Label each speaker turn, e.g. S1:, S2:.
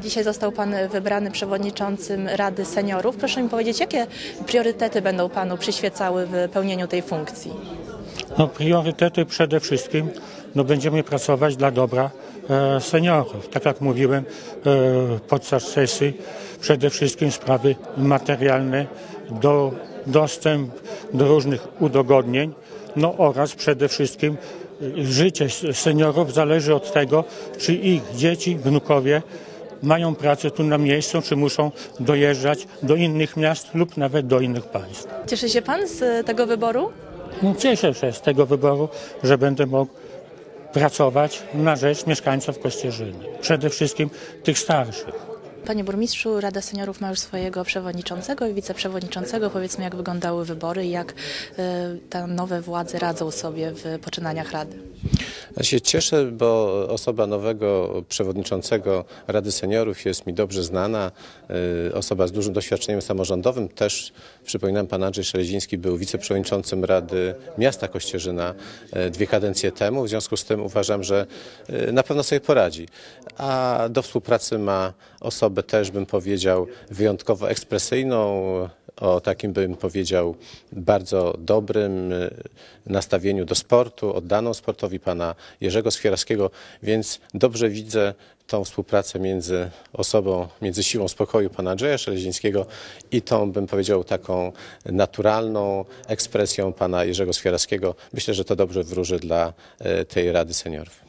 S1: Dzisiaj został Pan wybrany przewodniczącym Rady Seniorów. Proszę mi powiedzieć, jakie priorytety będą Panu przyświecały w pełnieniu tej funkcji?
S2: No, priorytety przede wszystkim no, będziemy pracować dla dobra e, seniorów. Tak jak mówiłem e, podczas sesji, przede wszystkim sprawy materialne, do, dostęp do różnych udogodnień, no oraz przede wszystkim życie seniorów zależy od tego, czy ich dzieci, wnukowie mają pracę tu na miejscu, czy muszą dojeżdżać do innych miast lub nawet do innych państw.
S1: Cieszy się Pan z tego wyboru?
S2: No, Cieszę się z tego wyboru, że będę mógł pracować na rzecz mieszkańców Kościerzyny. Przede wszystkim tych starszych.
S1: Panie burmistrzu, Rada Seniorów ma już swojego przewodniczącego i wiceprzewodniczącego. Powiedzmy, jak wyglądały wybory i jak e, te nowe władze radzą sobie w poczynaniach Rady.
S3: Ja się cieszę, bo osoba nowego przewodniczącego Rady Seniorów jest mi dobrze znana. Y, Osoba z dużym doświadczeniem samorządowym. Też, przypominam, pan Andrzej Szeleziński był wiceprzewodniczącym Rady Miasta Kościerzyna y, dwie kadencje temu. W związku z tym uważam, że y, na pewno sobie poradzi. A do współpracy ma osobę też, bym powiedział, wyjątkowo ekspresyjną, o takim bym powiedział bardzo dobrym nastawieniu do sportu, oddaną sportowi pana Jerzego Skwierowskiego, więc dobrze widzę tą współpracę między osobą, między siłą spokoju pana Andrzeja Szelezińskiego i tą, bym powiedział, taką naturalną ekspresją pana Jerzego Skwierowskiego. Myślę, że to dobrze wróży dla y, tej Rady Seniorów.